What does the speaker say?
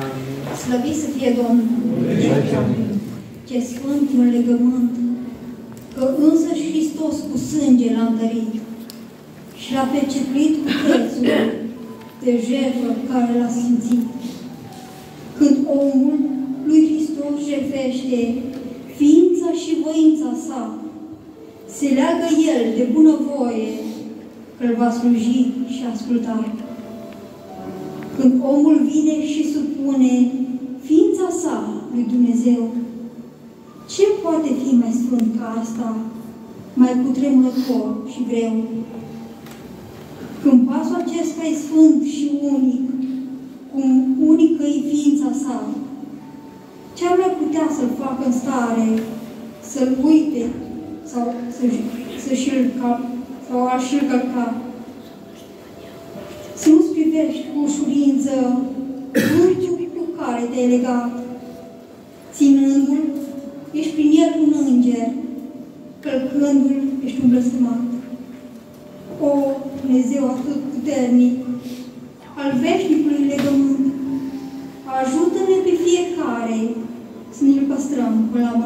Amin. Slăvit să fie Domnul! Ce sfânt un legământ, că însăși Hristos cu sânge l-a întărit și l-a perceplit cu prețul de jertfă care l-a simțit. Când omul lui Hristos jertfește ființa și voința sa, se leagă el de bunăvoie că îl va sluji și asculta. Când omul vine și supune ființa sa lui Dumnezeu, ce poate fi mai sfânt ca asta, mai cutremurător și greu? Când pasul acesta e sfânt și unic, cum unică e ființa sa, ce ar mai putea să-l facă în stare să-l uite sau să-și să sau a-și călca? Să nu-ți privești cu ușurință vântul cu care te-ai legat, ținându-l, ești prin el un înger, călcându-l, ești un blăstămat. O, Dumnezeu atât puternic, al veșnicului legământ, ajută-ne pe fiecare să ne-l păstrăm până la